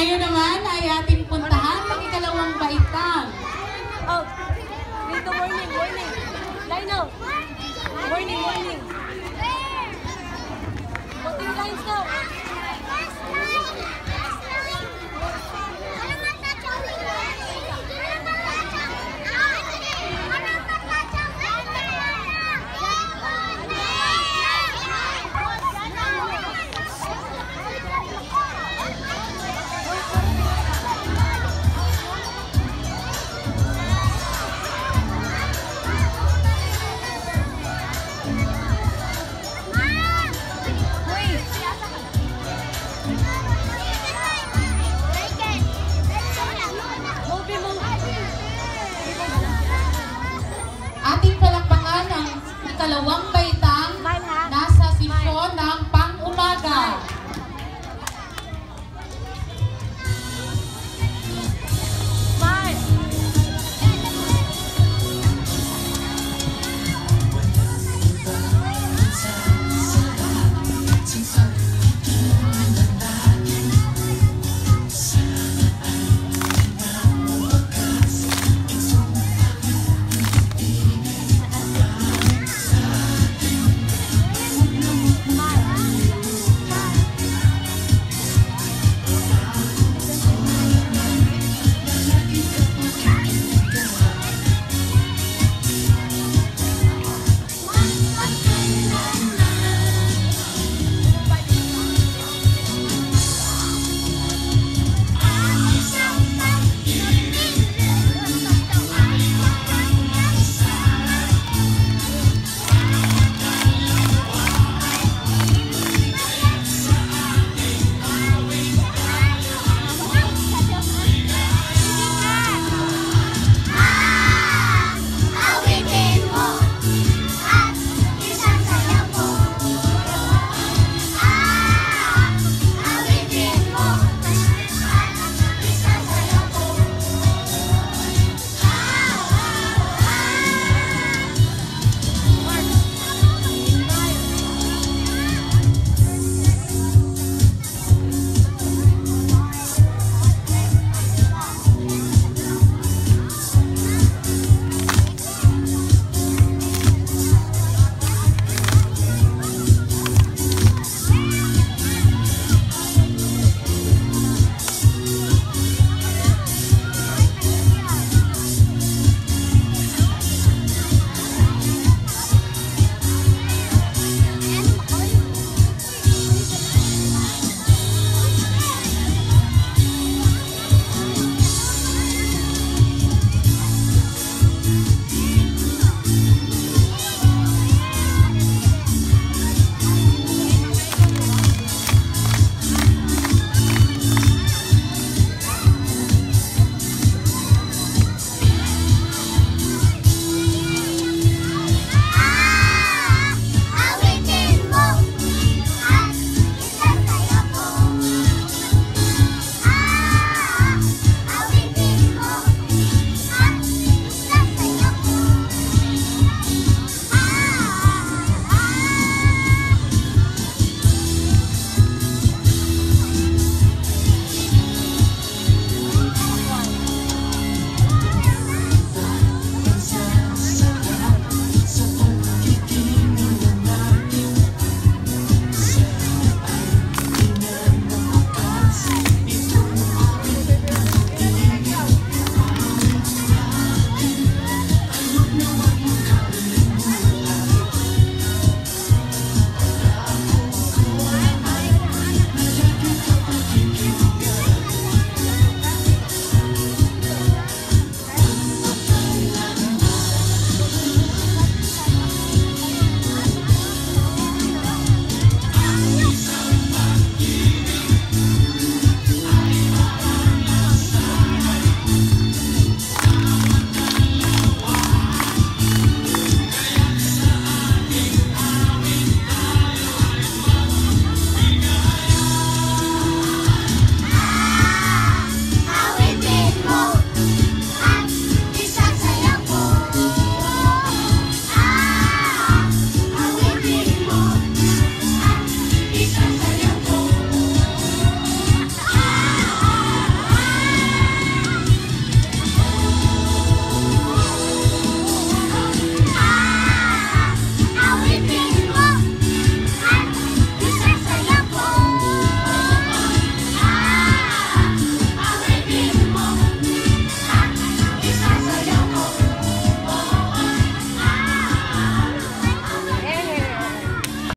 Ngayon naman ay ating puntahan ang ikalawang baitang. Oh, dito morning, morning. Lino, morning, morning. Buti yung lines daw.